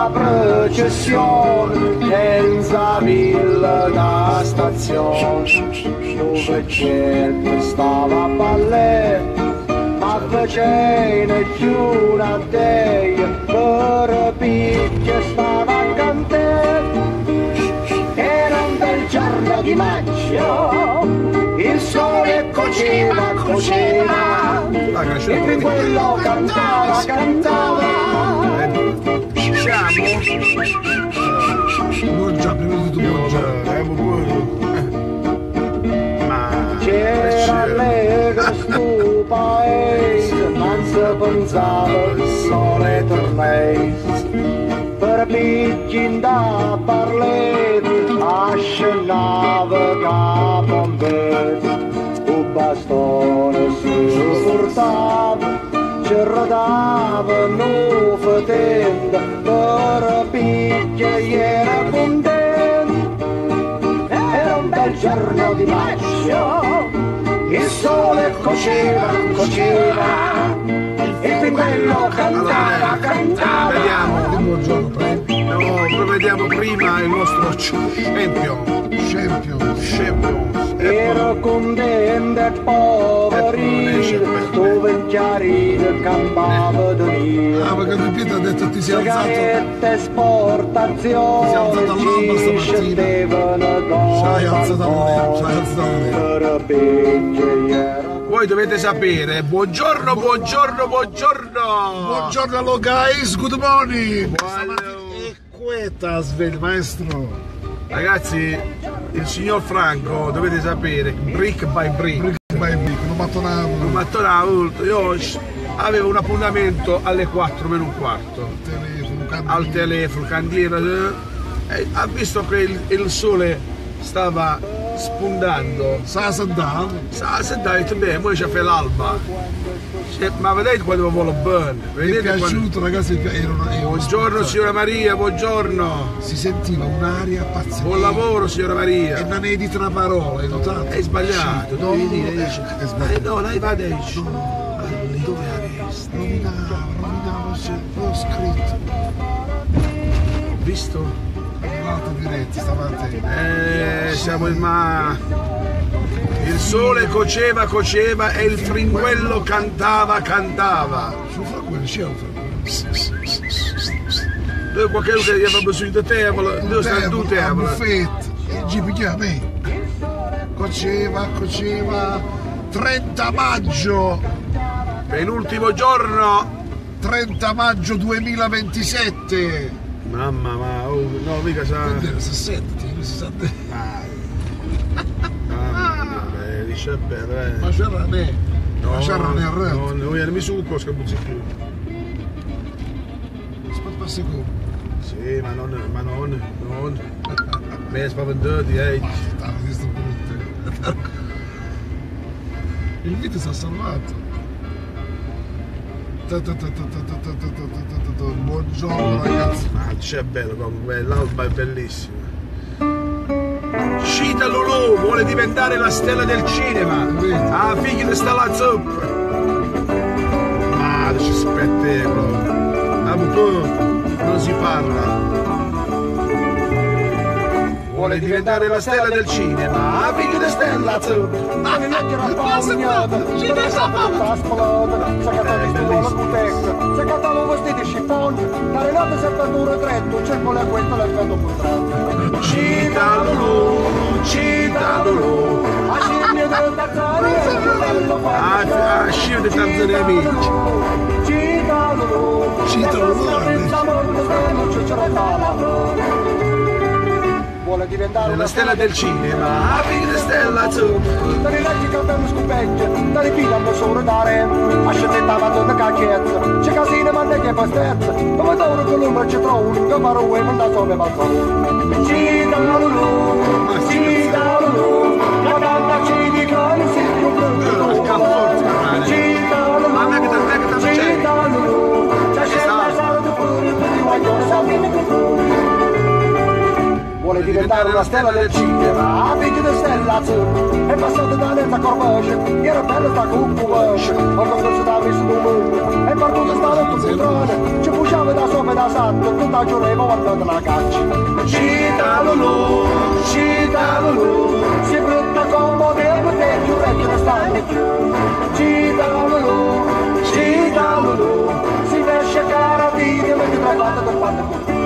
Parava processione senza villa da stazione dove gente stava a ballare ma facendo giù una te per picchia stava a cantare era un bel giorno di maggio il sole coceva coceva e quello cantava cantava Il sole tornais, Per piccin da parlet Ascenava cap on Un bastone si portava Ci rodava no fatent Per picchia i era content Era un bel giorno di maggio il sole coceva, coceva e più bello cantare, allora, cantare. Vediamo, dimmi gioco, no, vediamo prima il nostro champion. Champion, champion. Era ecco. condende ecco, poveri, dove chiarire campava ecco. di lì. Ah, perché Pipita ha detto ti sei alzato. Sigarette esportazione, ti sei alzato all'alba stamattina. Sai, alzato all'alba, sai, alzato all'alba. Voi dovete sapere, buongiorno, buongiorno, buongiorno. Buongiorno hello guys, good morning. E queta sveglia, maestro. Ragazzi, il signor Franco, dovete sapere, brick by brick, Vai, non un mattonavo. mattonavo, io avevo un appuntamento alle 4 meno un quarto. Al telefono, candiera, eh, ha visto che il, il sole stava spuntando. Sa sandalo. Sa, è detto, beh, ora ci fa l'alba. Cioè, ma vedete quando vi vuole bene? Mi è Vedete quando... piaciuto, ragazzi. mi Era una, Buongiorno signora Maria, buongiorno. Si sentiva un'aria pazzesca. Buon lavoro signora E Maria. non hai detto una parola, hai notato? Hai sbagliato, No, devi dire, eh, dici. è sbagliato. Eh, no, lei va adesso. Dove la vista? Rovinavo, rovinavo, l'ho scritto. Ho visto? L'altro diretto stamattina. Eh, siamo in ma... Il sole coceva, coceva e il fringuello cantava, cantava. Su fra quello c'è un fra quello. Dove qualcuno che gli aveva bisogno di tavola, dove sta tu a tavola? buffet. E ci picchiava me. Coceva, coceva. 30 maggio. Penultimo giorno. 30 maggio 2027. Mamma, ma oh, no, mica sa. Quando era 60, io 60. Mamma mia, dice bene, eh. Ma c'era me. Ma c'era nel no, retto. non viene mi su cosca più. Aspetta un secondo. Sì, ma non, ma non, non. Me spaventati, eh. Stavo visto brutto. Il video si è salvato. Buongiorno ragazzi. Ma c'è bello comunque, l'alba è bellissima. Cita Lulu vuole diventare la stella del cinema. Ah, figli di Stella Zup. Ma c'è spettacolo. Ah, poi non si parla vuole diventare la stella del cinema. A figlio di stella, tu! Ma che rapporto! Ci desappa! Esplode! Se catavi tu la butecca, se catavo vestiti scipponi, la Renata 71 31, cerco la questo la prendo contratto. Ci dà dolore, ci dà dolore. A scimmie del Tanzania! A scimmie del Tanzania, amici! Ci dà dolore, ci dà dolore. Vuole diventare La stella del cinema. Figli di Stella Zup. Dalle leggi che abbiamo scupeggia, dalle figlie hanno solo dare, a scettetta mandando cacchiezza, c'è casino ma che pastezza, come d'oro con l'umbra c'è trovo, che paro non da ma sole. Ci da lulu, ci diventare una stella del cinema. A figlia di stella azzurra, è passata da mezza corvascia, era bella sta cucuvascia, ho concorso da visto del mondo, è partito sta rotto poltrone, ci puciava da sopra e da santo, tutta giureva guardando la caccia. Cita Lulu, cita Lulu, si brutta con modello che più vecchio non stanno più. Lulu, cita Lulu, si vesce cara video, mentre trovate per quanto più è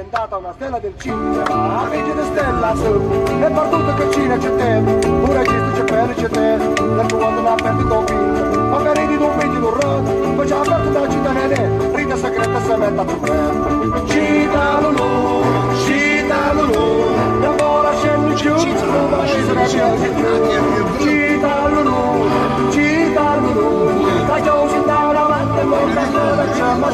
diventata una stella del cinema, amici di stella su, e partito che cina c'è te, un regista c'è per c'è te, nel tuo quando l'ha aperto il film, magari di un figlio d'un run, poi ci ha aperto da città nene, rita segreta se metta tu me. Cita Lulu, cita Lulu, e ora scendi giù, non va a scendere più. Cita Lulu, cita Lulu, dai chiusi da davanti, non da sola c'è ma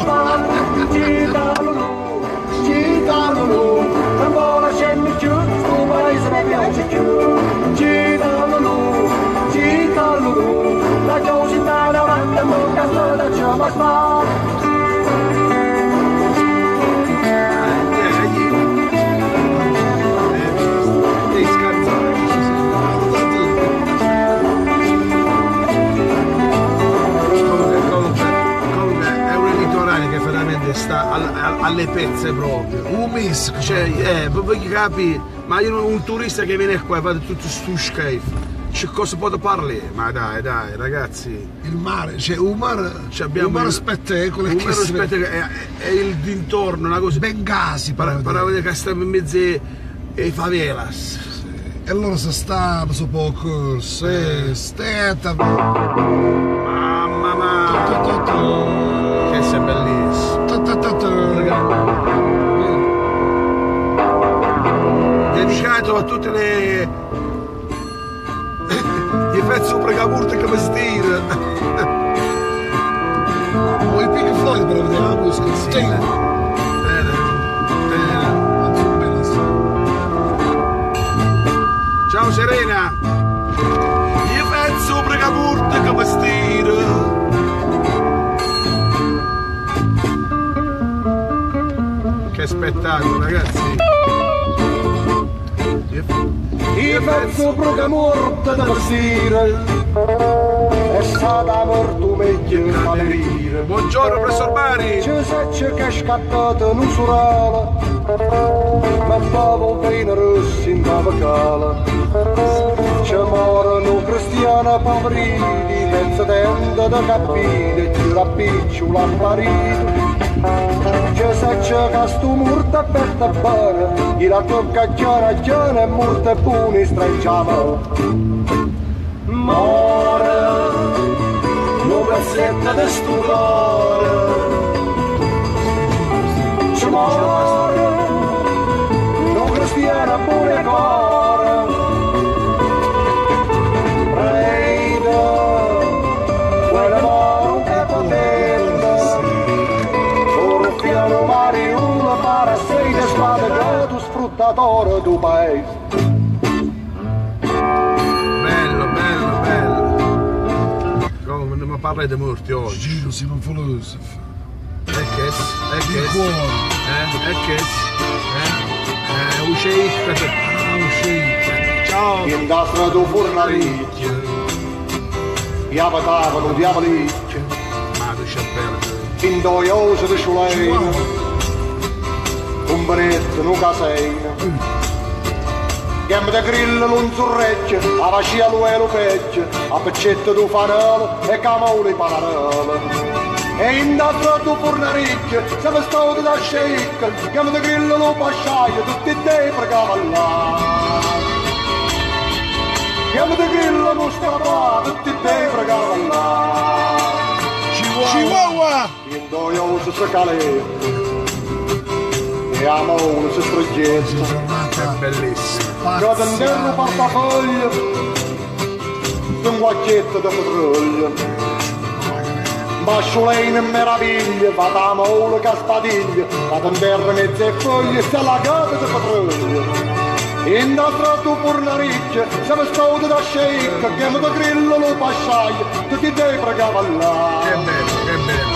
capi, ma io un turista che viene qua e vado tutto stu schifo. Cioè, cosa può parlare? Ma dai, dai, ragazzi. Il mare, cioè un mare, abbiamo un mare spettacolo Un si vede- aspetta che è, è il dintorno, una cosa. Bengasi Per, vedere che stiamo in mezzo ai favelas. E allora si sta su poco, se stetta. Mamma mia, a tutte le. gli effetti sopra capurte che vestire. Vuoi Pink Floyd per vedere la musica? Sì. Bene. Ciao Serena! Io penso prega molto che vestire! Che spettacolo ragazzi! Pezzo proga morta da vestire, è stata morto meglio da morire. Buongiorno professor Mari! Ci sai che è scattato in un surale, ma dopo vino rosso in cavacala. Ci morono cristiani poverini, senza tenda da capire, ci rappicciula a marito. Ci sai che sto morto aperto bene, e la tocca chiara chiara e morto buoni strecciamo. More, pezzetto di sto cuore, ci muore, un cristiano pure sfruttatore du paese. Bello, bello, bello! Come non mi parli di morti oggi? Giro si non filosofo. E che? E Il che? Eh? E che? Eh? Eh, uscite! Ah, uscite. Ciao! In da strada fornaricchia, gli avatavano diavolicchia, Ma tu c'è perdere! in doioso di sciulena, un baretto, un casena. Gamma da grillo non sorregge, a vascia lo e lo pegge, a peccetto du fanale e camole panarale. E in da strada fornaricchia, siamo stati da sceicca, gamma da grillo lo pasciaio, tutti dei per cavallare. Chiamo di grillo non strappa, tutti dei per cavallare. Chihuahua! In doioso si caletta, e a mano si struggetta. Giornata Bellissimo! Che tenderlo portafoglio, un guacchetto di petrolio. Basciolene in meraviglia, va da mole che spadiglia, va tenderlo mezze foglie, sta la gata di petrolio. In da strato purnaricchia, siamo stati da sceicca, chiamo da grillo lo pasciaio, tutti dei per Che bello, che bello!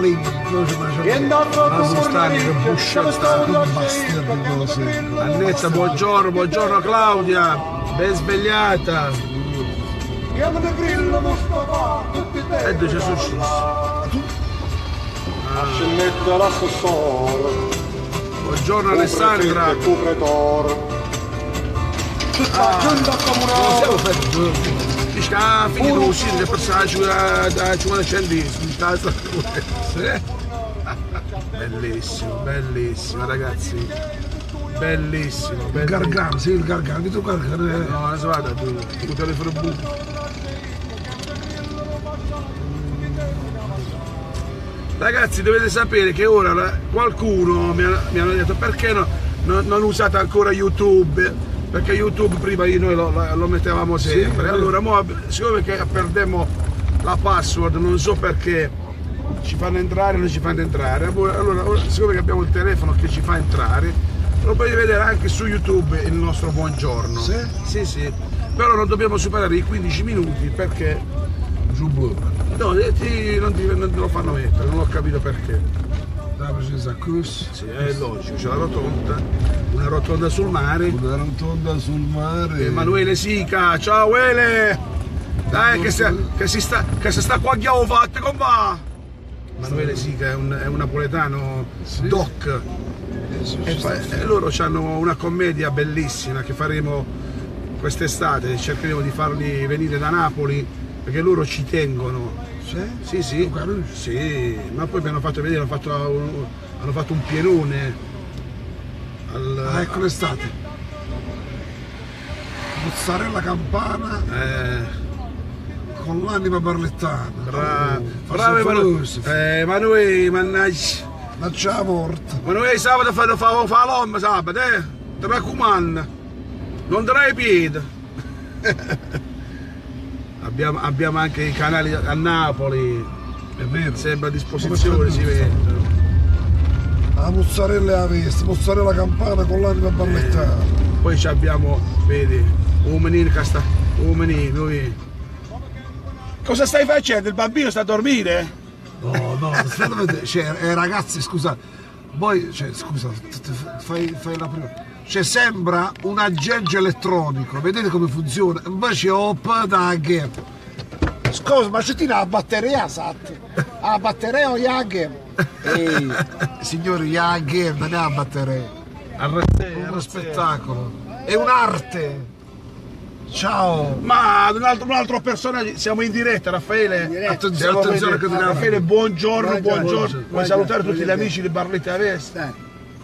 legna, non c'è mai E andato a Ma sono stati che pomeriggio, buscia come sta- stavo un da bastardo scelta, quello che sempre. grillo Annetta, buongiorno, buongiorno Claudia, ben svegliata. Chiama da grillo Mustafa, tutti te. E dove c'è successo? A scennetta l'assessore. Buongiorno Alessandra. Il cupretore. Tutta la giunta Non siamo comunale. fatti Dice che ha finito di uscire le persone da 50 centesimi. Bellissimo, bellissimo ragazzi. Bellissimo, Il bellissimo. gargano, sì, il gargano, che tu gargano. No, si vada tu, tu telefono buco. Ragazzi dovete sapere che ora la- qualcuno mi, ha- mi detto perché no- no- non usate ancora YouTube? Perché YouTube prima noi lo, lo- mettevamo sempre. Sì, allora, mo, siccome che perdemmo la password, non so perché ci fanno entrare o non ci fanno entrare. Allora, allora, ora, siccome che abbiamo il telefono che ci fa entrare, lo potete vedere anche su YouTube il nostro buongiorno. Sì? Sì, sì. Però non dobbiamo superare i 15 minuti perché no, eh, ti- non, ti, non te lo fanno mettere, non ho capito perché. Da precisa così. Sì, è logico, c'è la rotonda, una rotonda sul mare. Una rotonda sul mare. Emanuele Sica, ciao Ele! Dai che, si, che si sta, che si sta qua a fatte con va! Emanuele Sica è un, è un napoletano Sì. doc Eh, sì, e, fa- e loro hanno una commedia bellissima che faremo quest'estate, cercheremo di farli venire da Napoli perché loro ci tengono. Sì? Sì, sì, sì, ma poi mi hanno fatto vedere, hanno fatto un, hanno fatto un pienone. al- Ah, ecco l'estate. Mozzarella campana eh, con l'anima barlettana. Bra- Oh, bravo Emanuele. Eh, Emanuele, mannaggia. Non c'è la morte. Emanuele sabato fa, fa, fa l'omma sabato, eh? Ti raccomando. Non dai i piedi. abbiamo, abbiamo anche i canali a Napoli, sempre a disposizione, si vedono. La mozzarella è la veste, mozzarella campana con l'anima barlettana. Poi ci abbiamo, vedi, un menino che sta. Un menino. Cosa stai facendo? Il bambino sta a dormire? No, no, cioè, eh, ragazzi, scusa, voi, cioè, scusa, fai, fai la prima. Cioè, sembra un aggeggio elettronico, vedete come funziona? Invece op da. Scusa, ma c'è la batteria, Sat? La batteria o? Ehi, signori, la game, non è la batteria. È uno spettacolo, è un'arte. Ciao. Ma un altro, un altro personaggio, siamo in diretta Raffaele. Attenzione, attenzione ti Raffaele, buongiorno, buongiorno. Buongiorno. Vuoi salutare tutti gli amici di Barletta Vesta? Dai,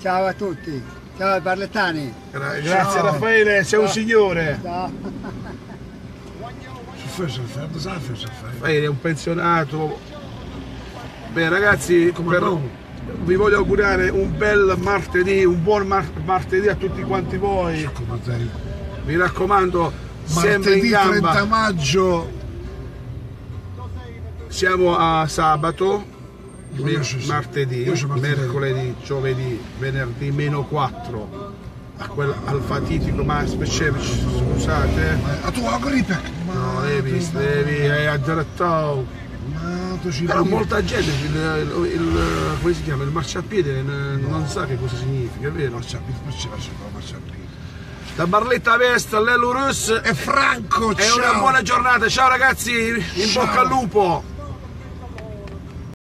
Ciao a tutti, ciao ai parlettani. Gra- grazie Ciao. Raffaele, sei un signore. Ciao. Raffaele è un pensionato. Beh ragazzi, Come per- no? vi voglio augurare un bel martedì, un buon mar- martedì a tutti quanti voi. Mi raccomando, Martedì 30 gamba. maggio Siamo a sabato, Io martedì, Io martedì. mercoledì, giovedì, venerdì meno 4 a quel, al fatitico ma specifici, scusate. eh. a tu la gripe No, devi, visto, devi, hai addrettato. ma tu ci Però molta gente il, il- il- come si chiama? Il marciapiede n- non sa che cosa significa, è vero? Marciapiede, marciapiede, marciapiede. Da Barletta Vesta, Lello Rus e Franco ciao una buona giornata. Ciao ragazzi, in Ciao. bocca al lupo!